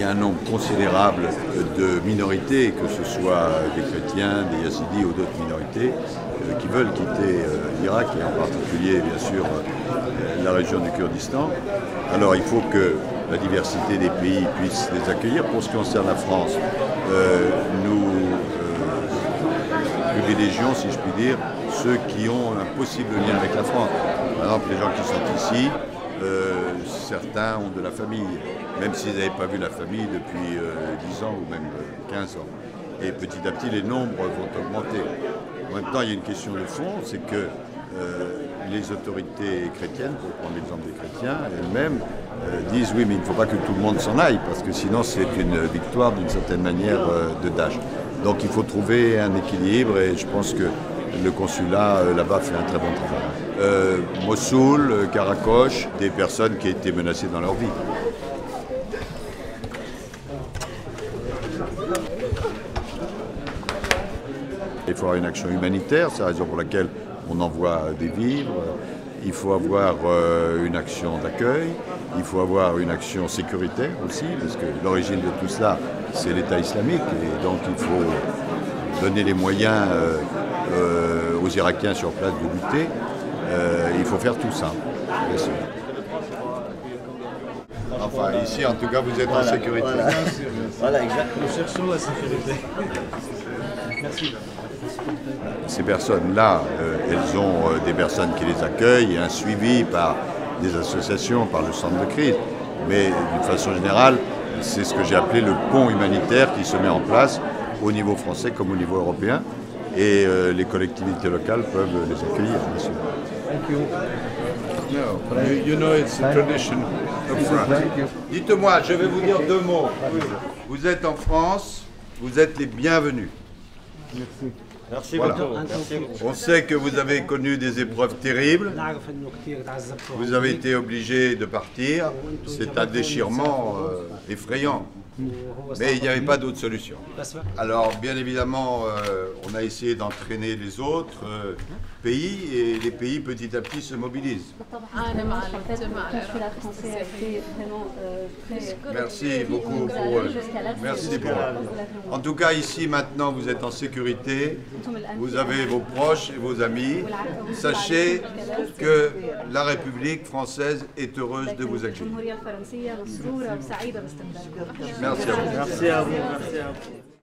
il y a un nombre considérable de minorités, que ce soit des chrétiens, des yazidis ou d'autres minorités, euh, qui veulent quitter euh, l'Irak et en particulier, bien sûr, euh, la région du Kurdistan. Alors il faut que la diversité des pays puisse les accueillir. Pour ce qui concerne la France, nous privilégions, si je puis dire, ceux qui ont un possible lien avec la France. Par exemple, les gens qui sont ici, certains ont de la famille, même s'ils n'avaient pas vu la famille depuis 10 ans ou même 15 ans. Et petit à petit, les nombres vont augmenter. Maintenant, il y a une question de fond, c'est que euh, les autorités chrétiennes, pour prendre l'exemple des chrétiens, elles-mêmes euh, disent oui, mais il ne faut pas que tout le monde s'en aille, parce que sinon c'est une victoire d'une certaine manière euh, de Daesh. Donc il faut trouver un équilibre et je pense que le consulat là-bas fait un très bon travail. Mossoul, Karakoche, des personnes qui étaient menacées dans leur vie. Il faut avoir une action humanitaire, c'est la raison pour laquelle on envoie des vivres. Il faut avoir euh, une action d'accueil, il faut avoir une action sécuritaire aussi, parce que l'origine de tout cela, c'est l'État islamique, et donc il faut donner les moyens euh, euh, Irakiens sur place de lutter. il faut faire tout ça. Enfin, ici, en tout cas, vous êtes en sécurité. Voilà, exactement. Nous cherchons la sécurité. Merci. Ces personnes-là, euh, elles ont euh, des personnes qui les accueillent et un suivi par des associations, par le centre de crise. Mais d'une façon générale, c'est ce que j'ai appelé le pont humanitaire qui se met en place au niveau français comme au niveau européen. Et euh, les collectivités locales peuvent les accueillir, bien sûr. you know it's a tradition of France. Dites-moi, je vais vous dire deux mots. Vous êtes en France, vous êtes les bienvenus. Merci. Merci beaucoup. On sait que vous avez connu des épreuves terribles. Vous avez été obligé de partir. C'est un déchirement euh, effrayant. Mais il n'y avait pas d'autre solution. Alors, bien évidemment, euh, on a essayé d'entraîner les autres euh, pays et les pays petit à petit se mobilisent. Merci beaucoup pour eux. Merci. En tout cas, ici, maintenant, vous êtes en sécurité. Vous avez vos proches et vos amis. Sachez que la République française est heureuse de vous accueillir. Merci à vous. Merci à vous. Merci à vous.